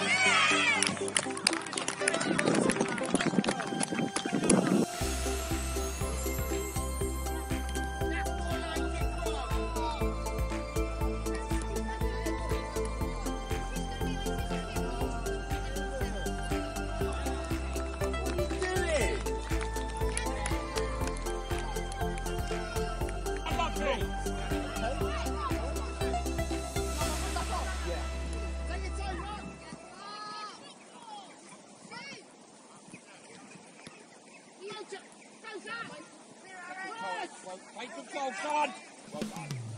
Yeah. Control, son! Well done. Right,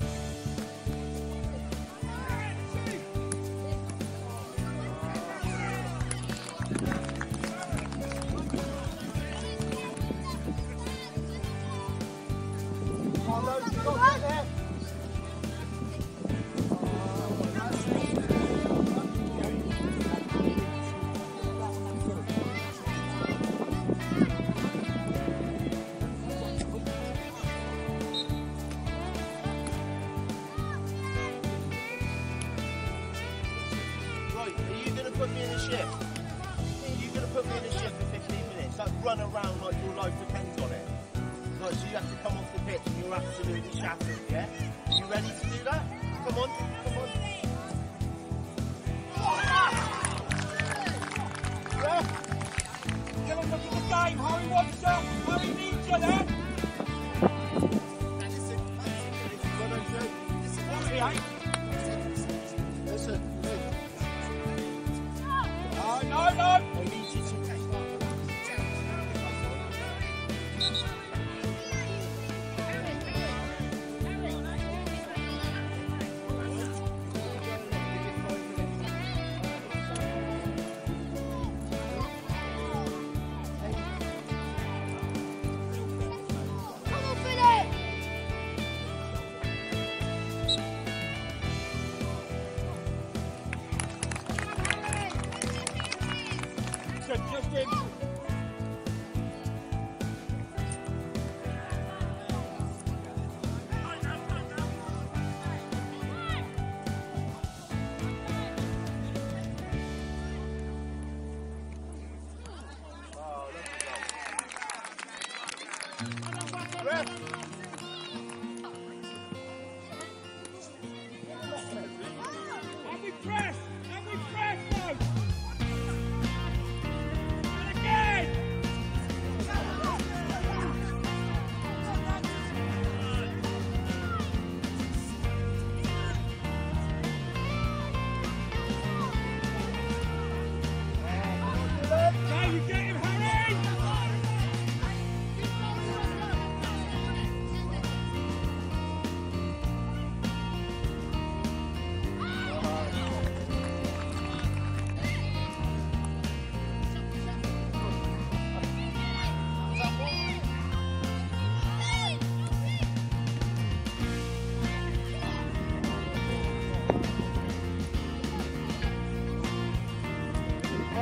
shift? Are going to put me in a shift for 15 minutes? Like run around like your life depends on it. Right, so you have to come off the pitch and you're absolutely shattered, yeah? Are you ready to do that? Come on, come on. Ref! Get on top of the game! Harry you! Harry needs you there!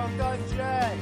Well done, Jay.